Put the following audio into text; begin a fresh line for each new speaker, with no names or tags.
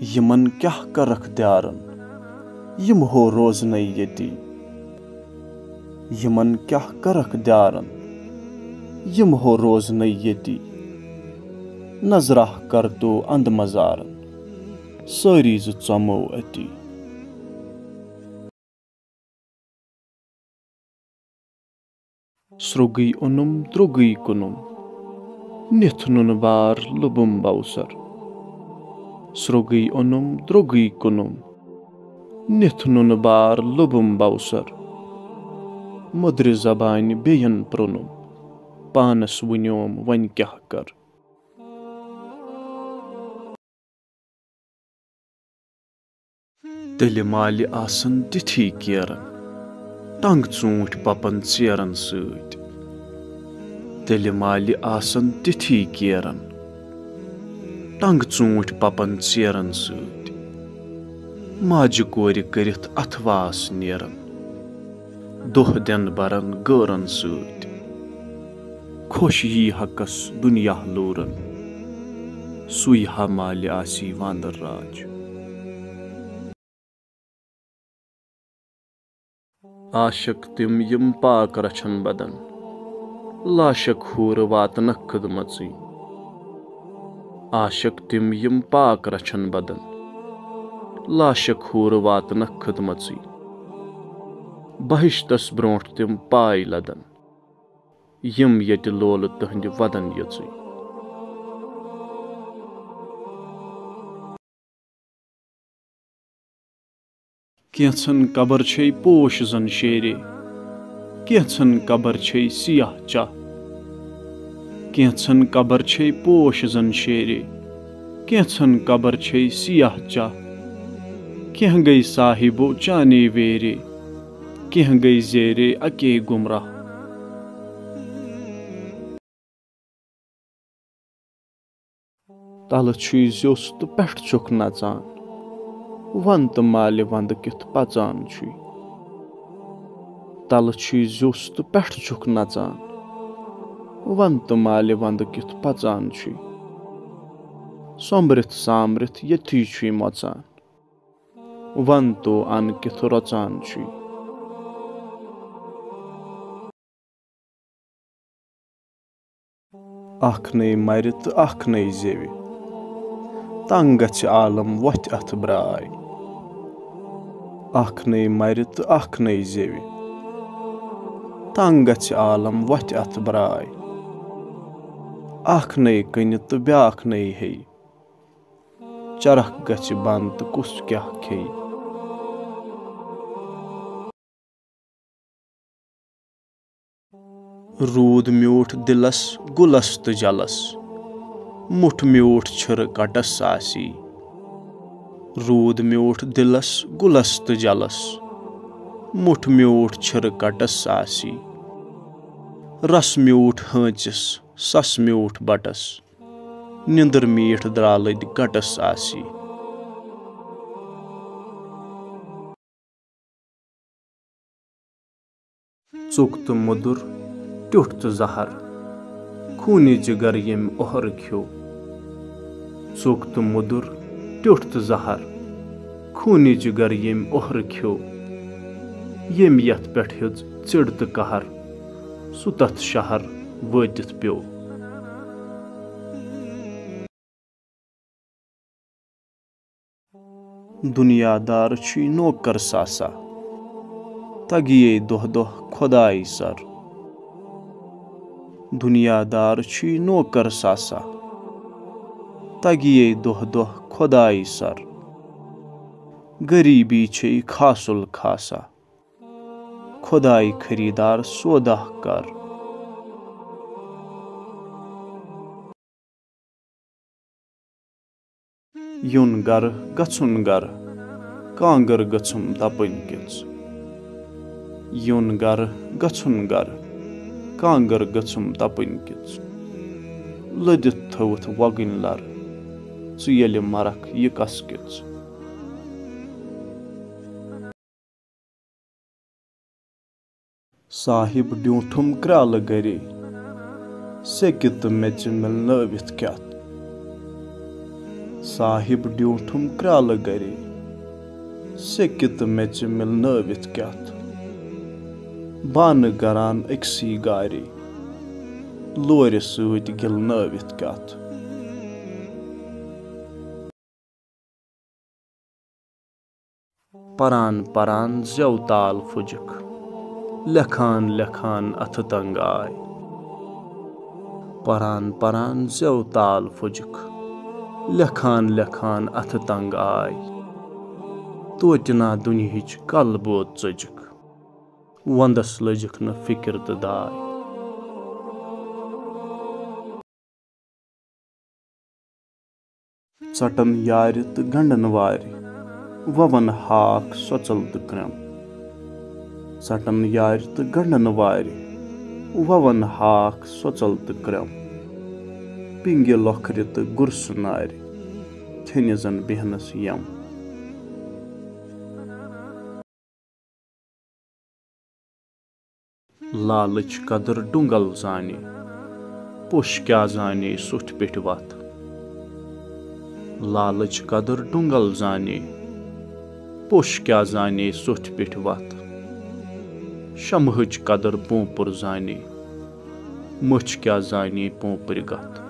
یمن کیا کرکھ دیارن؟ یم ہو روزنے یتی یمن کیا کرکھ دیارن؟ یم ہو روزنے یتی نظرہ کر تو اند مزارن۔ ساری ز ژمو اتی۔ سرگی اونم درگی کنم۔ نتھ نن بار لبم بوسر سرگی اونم درگی کنم۔ نتھ نن بار لبم بوسر مدر زبان بیین پرنم۔ پانس ونیوم ون کیا کر۔ تیلہِ مالہِ آسن تِتھی کیرن۔ ٹنگ ژوٗنٹھۍ پپن ژیرن سۭتۍ۔ تیلہِ مالہِ آسن تِتھی کیرن۔ ٹنگ ژوٗنٹھۍ پپن ژیرن سۭتۍ ماجہِ کورِ کٔرِتھ اتھواس نیرن دۄہ دِنہٕ برن غٲرن سۭتۍ خۄش یی حقس دُنیا لوٗرن سُے ہا مالہِ آسی وانٛدر راج عاشق تِم یم پاک رچھن بدن لاشک ہوٗر واتنکھ خدمژٕے عاشق تِم یم پاک رچھن بدن۔ لاشک ہوٗر واتنکھ خدمژٕے بہشتس برونٛٹھ تِم پاے لدن۔ یم ییٚتہِ لولہٕ تٕہنٛدِ ودن یژٕے کینٛژن قبر چھے پوش زن شیرے۔ کینٛژن قبر چھے سیاہ چاہ۔ կեցն կաբրչեի պոշզն շերի, կեցն կաբրչեի սիահճա, կեհնգեի սահիբո ճանի վերի, կեհնգեի զերի ակեի գումրա։ Տալը չույզ յոստը պեշտ չոքնածան, վանտը մալի վանդը կետ պածան չույ։ Տալը չույզ յոստը պեշտ չոքնածան, ون تہٕ مالہِ ونٛدٕ کیُتھ پژان چھُے سومبرِتھ سامبرِتھ ییٚتھی چھُے مۄژان ون تو ان کِتھ رۄژان چھُے اکھ نٔے مرِ تہٕ اکھ نٔے زیوِ تنگ گژھِ عالم وۄتھِ اتھ براے اکھ نٔے مرِ تہٕ اکھ نٔے زیوِ تنگ گژھِ عالم وۄتھِ اتھ براے اکھ نٔے کٕنہِ تہٕ بیاکھ نٔے ہیٚیہِ چرکھ گژھِ بنٛد تہٕ کُس کیاہ کھیٚیہِ روٗد میوٗٹھ دِلس گُلس تہٕ جلس مُٹھ میوٗٹھ چھِرٕ کٹس آسی روٗد میوٗٹھ دِلس گُلس تہٕ جلس مُٹھ میوٗٹھ چھِرٕ کٹس آسی رس میوٗٹھ ہٲنچِس سس میوٗٹھ بٹس، نِندٕر میٖٹھ درالٕدۍ گٹس آسی۔ ژوٚک تہٕ موٚدُر ٹیوٚٹھ تہٕ زہر خوٗنہِ جِگر ییٚمۍ اوٚہرٕ کھیوٚو۔ ژوٚک تہٕ موٚدُر ٹیوٚٹھ تہٕ زہر خوٗنہِ جِگر ییٚمۍ اوٚہرٕ کھیوٚو۔ ییٚمۍ یتھ پٮ۪ٹھ ہیٚژ ژِڑ تہٕ قہر، سُہ تتھ شہر۔ وٲتِتھ پیوٚو دُنیا دار چھُے نوکر ساسا تگیے دۄہ دۄہ خۄداے سر دُنیا دار چھُے نوکر ساسا تگیے دۄہ دۄہ خۄداے سر غریٖبی چھے خاصُل خاصا خۄداے خریٖدار سودا کر یُن گرٕ گژھُن گرٕ کانٛگٕر گٔژھٕم تپٕنۍ کِژ یُن گرٕ گژھُن گرٕ کانٛگٕر گٔژھٕم تپٕنۍ کِژ لٔدِتھ تھٲوٕتھ وۄگٕنۍ لر ژٕ ییٚلہِ مرکھ یہِ کس کِژ صاحب ڈیوٗٹھُم کرٛالہٕ گرے سیٚکہِ تہٕ میٚژِ مِلنٲوِتھ کیٛاہ صاحب ڈیوٹھم کرال گرے۔ سیکت میچ ملنوت کت بان گران اکسی گارے۔ لور ست گلنوت کت پران پران زو تال پھجک لکھان لکھان اتھ تنگ آئے پران پران زو تال پھجک لکھان لکھان اتھ تنگ آئے۔ توتنا دنہچ کل بود ژجک، وندس لجک ن فکر تو دائے ژٹن یارِ تہٕ گنڈن وارِ وون ہاک سۄژل تہٕ کرٛم ژٹن یارِ تہٕ گنڈن وارِ وون ہاک سۄژل تہٕ کرٛم پنگہِ لۄکھرِ تہٕ گُرسہٕ نارِ کھٮ۪نہِ زن بیہنس یم۔ لالٕچ قدر ڈُنگل زانہِ پوٚش کیٛاہ زانے سُٹھ پٮ۪ٹھ وتھ لالٕچ قدر ڈُنگل زانے پوٚش کیٛاہ زانے سُٹھ پٮ۪ٹھ وتھ شمہٕچ قدر پوٗنٛپُر زانے مٔچھ کیٛاہ زانے پوٗنٛپرِ گتھ